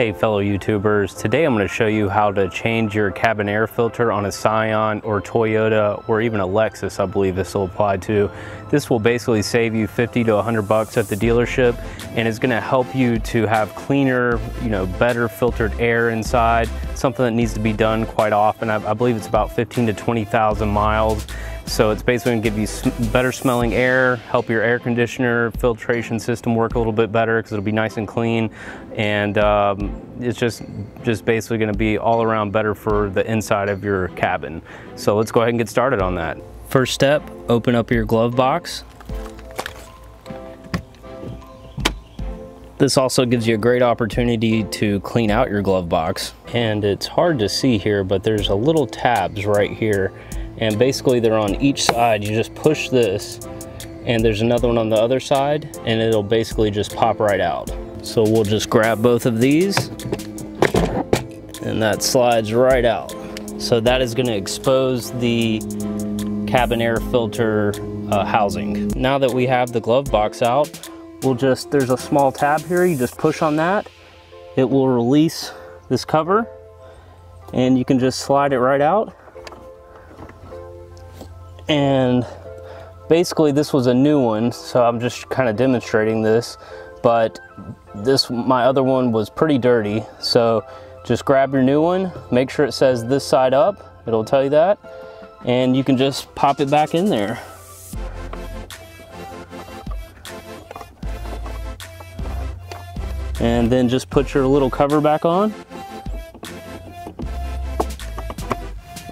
Hey fellow YouTubers, today I'm going to show you how to change your cabin air filter on a Scion or Toyota or even a Lexus I believe this will apply to. This will basically save you 50 to 100 bucks at the dealership and it's going to help you to have cleaner, you know, better filtered air inside, something that needs to be done quite often. I, I believe it's about 15 to 20,000 miles so it's basically gonna give you better smelling air, help your air conditioner filtration system work a little bit better because it'll be nice and clean. And um, it's just, just basically gonna be all around better for the inside of your cabin. So let's go ahead and get started on that. First step, open up your glove box. This also gives you a great opportunity to clean out your glove box. And it's hard to see here, but there's a little tabs right here and basically they're on each side. You just push this and there's another one on the other side and it'll basically just pop right out. So we'll just grab both of these and that slides right out. So that is gonna expose the cabin air filter uh, housing. Now that we have the glove box out, we'll just, there's a small tab here, you just push on that, it will release this cover and you can just slide it right out and basically this was a new one so I'm just kind of demonstrating this. But this my other one was pretty dirty so just grab your new one make sure it says this side up it'll tell you that and you can just pop it back in there. And then just put your little cover back on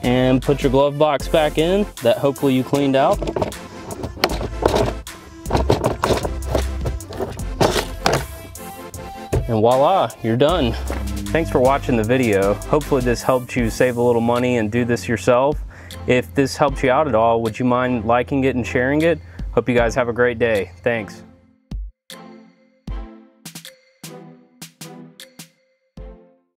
and put your glove box back in that hopefully you cleaned out. And voila, you're done. Thanks for watching the video. Hopefully this helped you save a little money and do this yourself. If this helped you out at all, would you mind liking it and sharing it? Hope you guys have a great day. Thanks.